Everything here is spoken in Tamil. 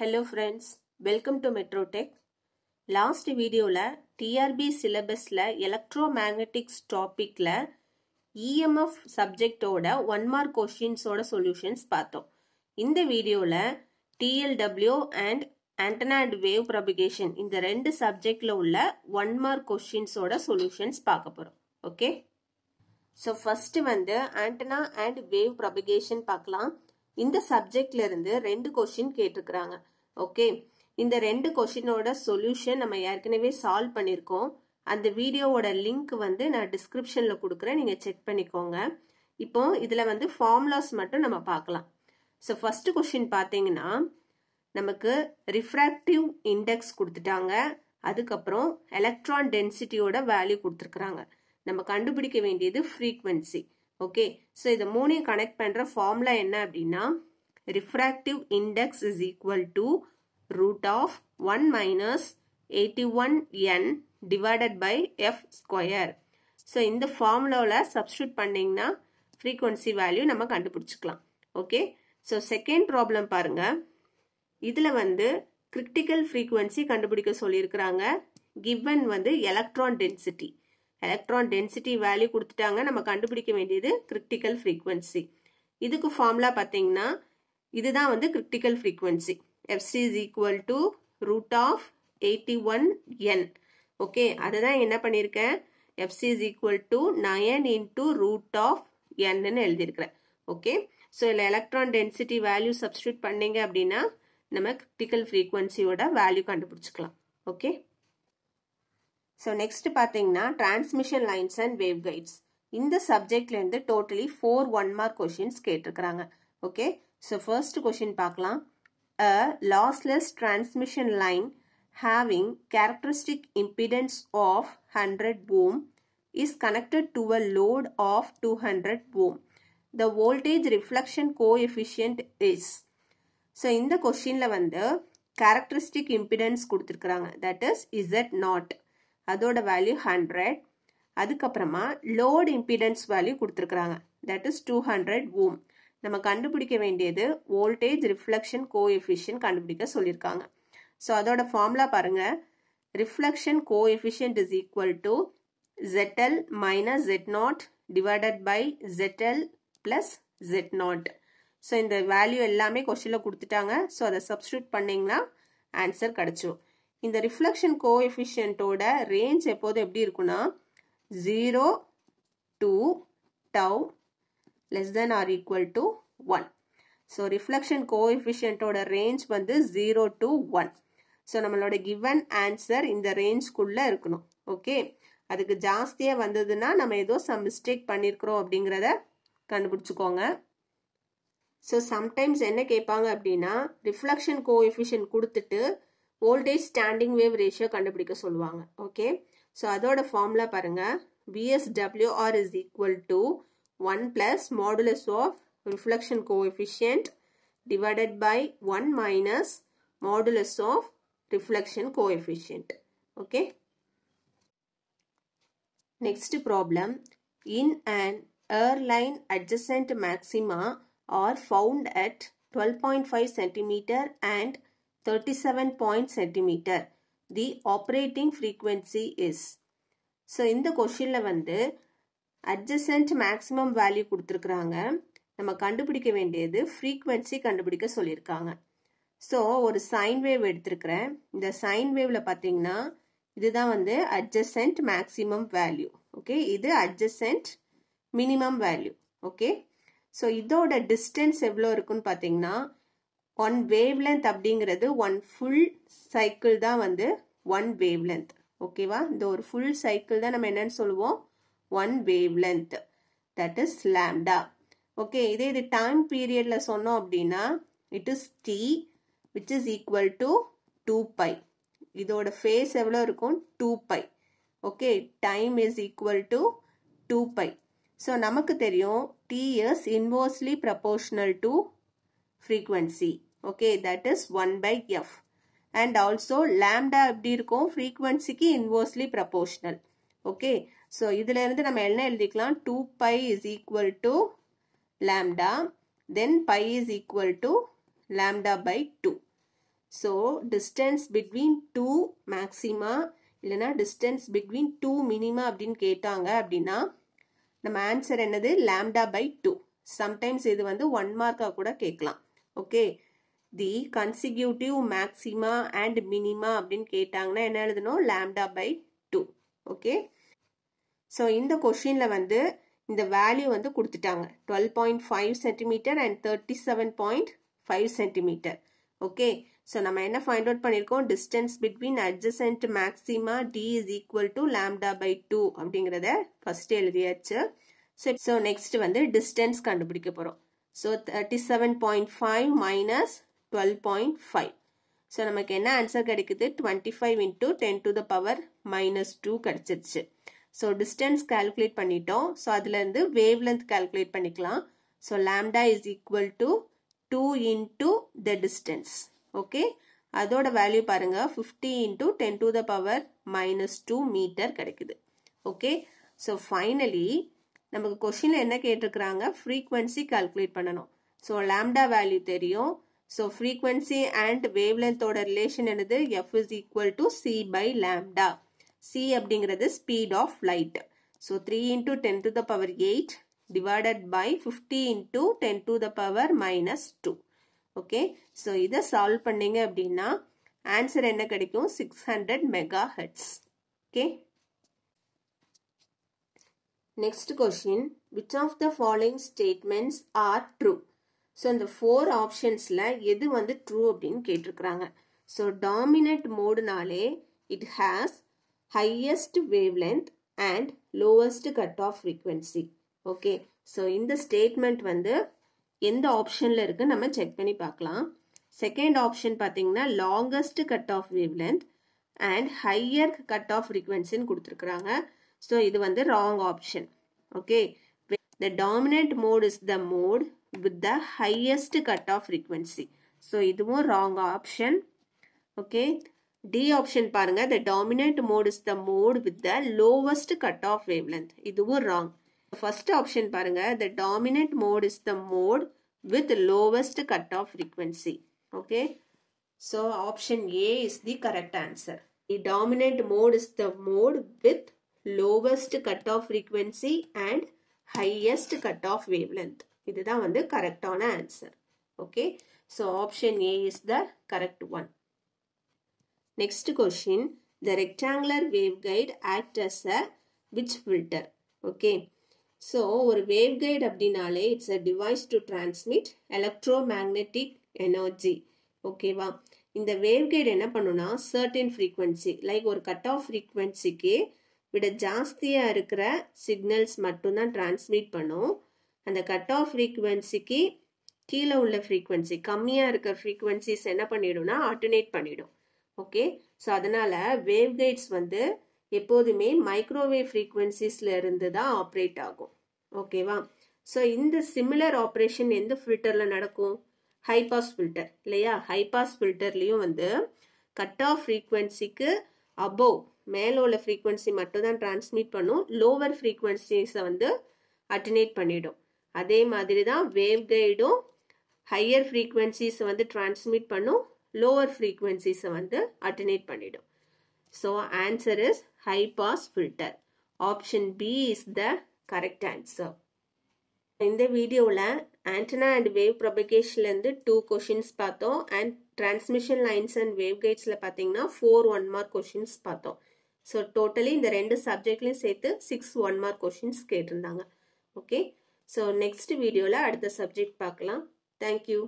Hello friends welcome to Metrotech last வீடியோவில் டிஆர்பி சிலபஸில் எலக்ட்ரோ மேக்னெட்டிக்ஸ் டாப்பிக்கில் இஎம்எஃப் சப்ஜெக்டோட ஒன் மார்க் கொஷின்ஸோட சொல்யூஷன்ஸ் பார்த்தோம். இந்த வீடியோவில் TLW and antenna and wave propagation இந்த ரெண்டு சப்ஜெக்டில் உள்ள ஒன் மார்க் கொஷின்ஸோட சொல்யூஷன்ஸ் பார்க்க போகிறோம் ஓகே ஸோ ஃபஸ்ட்டு வந்து ஆண்டனா அண்ட் வேவ் ப்ரபிகேஷன் பார்க்கலாம். இந்த சப்ஜெக்ட்ல இருந்து ரெண்டு கொஷின் கேட்டிருக்கிறாங்க. ஓகே இந்த ரெண்டு கொஷினோட சொல்யூஷன் நம்ம ஏற்கனவே சால்வ் பண்ணியிருக்கோம் அந்த வீடியோவோட லிங்க் வந்து நான் டிஸ்கிரிப்ஷனில் கொடுக்குறேன். நீங்கள் செக் பண்ணிக்கோங்க. இப்போ இதில் வந்து ஃபார்முலாஸ் மட்டும் நம்ம பார்க்கலாம். ஸோ ஃபர்ஸ்ட் கொஷின் பார்த்தீங்கன்னா நமக்கு ரிஃப்ராக்டிவ் இண்டெக்ஸ் கொடுத்துட்டாங்க. அதுக்கப்புறம் எலக்ட்ரான் டென்சிட்டியோட வேல்யூ கொடுத்துருக்குறாங்க. நம்ம கண்டுபிடிக்க வேண்டியது ஃப்ரீக்வன்சி ஓகே ஸோ இதை மூணையும் கனெக்ட் பண்ணுற ஃபார்முலா என்ன அப்படின்னா refractive index is equal to root of one minus eighty one N divided by F square so இந்த ஃபார்முலாவில் சப்ஸ்டியூட் பண்ணிங்கன்னா ஃப்ரீக்வன்சி வேல்யூ நம்ம கண்டுபிடிச்சிக்கலாம். ஓகே ஸோ செகண்ட் ப்ராப்ளம் பாருங்க. இதில் வந்து கிரிட்டிக்கல் ஃப்ரீக்வன்சி கண்டுபிடிக்க சொல்லியிருக்கிறாங்க. கிவன் வந்து electron density electron density value கொடுத்துட்டாங்க. நம்ம கண்டுபிடிக்க வேண்டியது critical frequency. இதுக்கு ஃபார்முலா பார்த்தீங்கன்னா இதுதான் வந்து critical frequency FC is equal to root of eighty one N okay அதுதான் என்ன பண்ணியிருக்கேன் FC is equal to nine into root of என்னு எழுதியிருக்கிறேன். ஓகே ஸோ இதில் எலக்ட்ரான் டென்சிட்டி வேல்யூ சப்ஸ்டியூட் பண்ணீங்க அப்படின்னா நம்ம கிரிட்டிக்கல் ஃப்ரீக்வன்சியோட வேல்யூ கண்டுபிடிச்சிக்கலாம். ஓகே ஸோ நெக்ஸ்ட் பார்த்தீங்கன்னா transmission lines and wave guides இந்த சப்ஜெக்ட்லேருந்து totally four one mark questions கேட்டிருக்கிறாங்க. ஓகே ஸோ ஃபர்ஸ்ட் கொஷின் பார்க்கலாம். A lossless transmission line having characteristic impedance of hundred ohm is connected to a load of two hundred ohm the voltage reflection coefficient is so இந்த கொஷினில் வந்து கேரக்டரிஸ்டிக் இம்பிடன்ஸ் கொடுத்துருக்குறாங்க. தட் இஸ் இசட் நாட் அதோட வேல்யூ ஹண்ட்ரட் அதுக்கப்புறமா லோடு இம்பிடன்ஸ் வேல்யூ கொடுத்துருக்குறாங்க. That is two hundred ohm நம்ம கண்டுபிடிக்க வேண்டியது வோல்டேஜ் ரிஃப்ளெக்ஷன் கோஎஃபிஷியன் கண்டுபிடிக்க சொல்லியிருக்காங்க. ஸோ அதோட ஃபார்முலா பாருங்க. Reflection coefficient is equal to ZL minus Z naught divided by ZL plus Z naught so இந்த வேல்யூ எல்லாமே கொஸ்டினில் கொடுத்துட்டாங்க. ஸோ அதை சப்ஸ்டியூட் பண்ணிங்கன்னா ஆன்சர் கிடச்சிரும். இந்த ரிஃப்ளெக்ஷன் கோஎஃபிஷியன்ட்டோட ரேஞ்ச் எப்போது எப்படி இருக்குன்னா zero to tau less than or equal to one so reflection கோஎஃபிஷியன்ட்டோட range வந்து ஜீரோ டு ஒன் ஸோ நம்மளோட கிவன் ஆன்சர் இந்த ரேஞ்ச்குள்ளே இருக்கணும். ஓகே அதுக்கு ஜாஸ்தியாக வந்ததுன்னா நம்ம ஏதோ சம் மிஸ்டேக் பண்ணியிருக்கிறோம் அப்படிங்கிறத கண்டுபிடிச்சிக்கோங்க. ஸோ சம்டைம்ஸ் என்ன கேட்பாங்க அப்படின்னா ரிஃப்ளெக்ஷன் கோஎஃபிஷியன்ட் கொடுத்துட்டு வோல்டேஜ் ஸ்டாண்டிங் வேவ் ரேஷியோ கண்டுபிடிக்க சொல்லுவாங்க. ஓகே ஸோ அதோட ஃபார்முலா பாருங்க. VSWR is equal to One plus modulus of reflection coefficient divided by one minus modulus of reflection coefficient okay next problem in an airline adjacent maxima are found at 12.5 centimeter and 37 centimeter. The operating frequency is. So இந்த கொஷினில் வந்து அட்ஜசன்ட் மேக்ஸிமம் வேல்யூ கொடுத்துருக்குறாங்க. நம்ம கண்டுபிடிக்க வேண்டியது ஃப்ரீக்வன்சி கண்டுபிடிக்க சொல்லியிருக்காங்க. ஸோ ஒரு சைன் வேவ் எடுத்திருக்கிறேன். இந்த சைன் வேவில் பார்த்தீங்கன்னா இதுதான் வந்து அட்ஜசன்ட் மேக்ஸிமம் வேல்யூ ஓகே இது adjacent minimum value okay so இதோட டிஸ்டன்ஸ் எவ்வளோ இருக்குன்னு பார்த்தீங்கன்னா ஒன் வேவ் லென்த் அப்படிங்கிறது ஒன் ஃபுல் சைக்கிள் தான் வந்து ஒன் வேவ் லென்த் ஓகேவா இந்த ஒரு ஃபுல் சைக்கிள் தான் நம்ம என்னன்னு சொல்லுவோம்? One wave length that is lambda okay இதே இது டைம் பீரியடில் சொன்னோம் அப்படின்னா it is T which is equal to two pi இதோட ஃபேஸ் எவ்வளோ இருக்கும்? Two pi okay time is equal to two pi so நமக்கு தெரியும் T is inversely proportional to frequency okay that is one by F and also lambda எப்படி இருக்கும்? ஃப்ரீக்வன்சிக்கு இன்வர்ஸ்லி ப்ரப்போர்ஷனல் ஓகே ஸோ இதுலேருந்து நம்ம என்ன எழுதிக்கலாம்? Two pi is equal to lambda then pi is equal to lambda by two so distance between two maxima இல்லைனா டிஸ்டன்ஸ் பிட்வீன் டூ மினிமா அப்படின்னு கேட்டாங்க அப்படின்னா நம்ம ஆன்சர் என்னது? லேம்டா பை டூ சம்டைம்ஸ் இது வந்து ஒன் மார்க்காக கூட கேட்கலாம். Okay the consecutive maxima and minima அப்படின்னு கேட்டாங்கன்னா என்ன எழுதணும்? Lambda by two okay so இந்த கொஷினில் வந்து இந்த வேல்யூ வந்து கொடுத்துட்டாங்க. Twelve point five centimetre and thirty seven point five centimetre okay so நம்ம என்ன ஃபைண்ட் அவுட் பண்ணியிருக்கோம் distance between adjacent maxima D is equal to lambda by two அப்படிங்கிறத ஃபர்ஸ்ட் எழுதியாச்சு. ஸோ ஸோ நெக்ஸ்ட் வந்து டிஸ்டன்ஸ் கண்டுபிடிக்க போகிறோம் so thirty seven point five minus twelve point five so நமக்கு என்ன ஆன்சர் கிடைக்குது? Twenty five into ten to the power minus two கிடச்சிருச்சு. ஸோ டிஸ்டன்ஸ் கால்குலேட் பண்ணிட்டோம். ஸோ அதுலேருந்து வேவ் லென்த் கால்குலேட் பண்ணிக்கலாம். So lambda is equal to two into the distance okay அதோட வேல்யூ பாருங்க. Fifty into ten to the power minus two metre கிடைக்குது. ஓகே ஸோ ஃபைனலி நமக்கு கொஷினில் என்ன கேட்டிருக்கிறாங்க? ஃப்ரீக்வன்சி கால்குலேட் பண்ணணும். ஸோ லேம்டா வேல்யூ தெரியும். ஸோ ஃப்ரீக்வன்சி அண்ட் வேவ்லென்த்தோட ரிலேஷன் என்னது? F is equal to C by lambda C அப்படிங்கிறது speed of light so three into ten to the power eight divided by fifty into ten to the power minus two okay so இதை சால்வ் பண்ணீங்க அப்படின்னா ஆன்சர் என்ன கிடைக்கும்? Six hundred megahertz okay next question which of the following statements are true so இந்த ஃபோர் ஆப்ஷன்ஸில் எது வந்து ட்ரூ அப்படின்னு கேட்டிருக்கிறாங்க. So dominant மோடுனாலே it has highest wave length and lowest cut off frequency okay so இந்த ஸ்டேட்மெண்ட் வந்து எந்த ஆப்ஷனில் இருக்கு நம்ம செக் பண்ணி பார்க்கலாம். செகண்ட் ஆப்ஷன் பார்த்தீங்கன்னா longest cut off wavelength and higher cut off ஃப்ரீக்வன்சின்னு கொடுத்துருக்குறாங்க. ஸோ இது வந்து wrong option okay the dominant mode is the mode with the highest cut off frequency so இதுவும் wrong option okay D option பாருங்க. The dominant mode is the mode with the lowest cut off wave length இதுவும் ராங் ஃபர்ஸ்ட் ஆப்ஷன் பாருங்க. The dominant mode is the mode with lowest cut off frequency okay so option A is the correct answer the dominant mode is the mode with lowest cut off frequency and highest cut off wavelength இதுதான் வந்து கரெக்டான answer okay so option A is the correct one next question the rectangular wave guide act as a which filter okay so ஒரு வேவ் கைட் அப்படின்னாலே it's a device to transmit electromagnetic energy ஓகேவா இந்த வேவ் கைட் என்ன பண்ணுன்னா சர்டின் ஃப்ரீக்வன்சி லைக் ஒரு கட் ஆஃப் ஃப்ரீக்வன்சிக்கு விட ஜாஸ்தியாக இருக்கிற சிக்னல்ஸ் மட்டும்தான் டிரான்ஸ்மிட் பண்ணும். அந்த கட் ஆஃப் ஃப்ரீக்வன்சிக்கு கீழே உள்ள ஃப்ரீக்வன்சி கம்மியாக இருக்கிற ஃப்ரீக்வன்சிஸ் என்ன பண்ணிடும்னா ஆல்டர்னேட் பண்ணிடும். ஓகே ஸோ அதனால் வேவ் கைட்ஸ் வந்து எப்போதுமே மைக்ரோவேவ் ஃப்ரீக்குவென்சிஸில் இருந்து தான் ஆப்ரேட் ஆகும். ஓகேவா ஸோ இந்த சிமிலர் ஆப்ரேஷன் எந்த ஃபில்டரில் நடக்கும்? ஹைபாஸ் ஃபில்டர் இல்லையா? ஹைபாஸ் ஃபில்டர்லேயும் வந்து கட் ஆஃப் ஃப்ரீக்குவென்சிக்கு அபோவ் மேலே உள்ள ஃப்ரீக்குவென்சி மட்டும் தான் டிரான்ஸ்மிட் பண்ணும். லோவர் ஃப்ரீக்குவென்சிஸை வந்து அட்டனேட் பண்ணிடும். அதே மாதிரி தான் வேவ் கைடும் ஹையர் ஃப்ரீக்குவென்சிஸை வந்து டிரான்ஸ்மிட் பண்ணும். லோவர் ஃப்ரீக்வன்சிஸை வந்து அட்டனேட் பண்ணிடும். So answer is high pass filter option B is the correct answer இந்த வீடியோவில் ஆண்டனா அண்ட் வேவ் ப்ரொபகேஷன்லேருந்து டூ கொஷின்ஸ் பார்த்தோம். And transmission lines and wave கைட்ஸில் பார்த்தீங்கன்னா ஃபோர் ஒன் மார்க் கொஷின்ஸ் பார்த்தோம். ஸோ டோட்டலி இந்த ரெண்டு சப்ஜெக்ட்லையும் சேர்த்து சிக்ஸ் ஒன் மார்க் கொஷின்ஸ் கேட்டிருந்தாங்க. ஓகே ஸோ நெக்ஸ்ட் வீடியோவில் அடுத்த சப்ஜெக்ட் பார்க்கலாம். தேங்க்யூ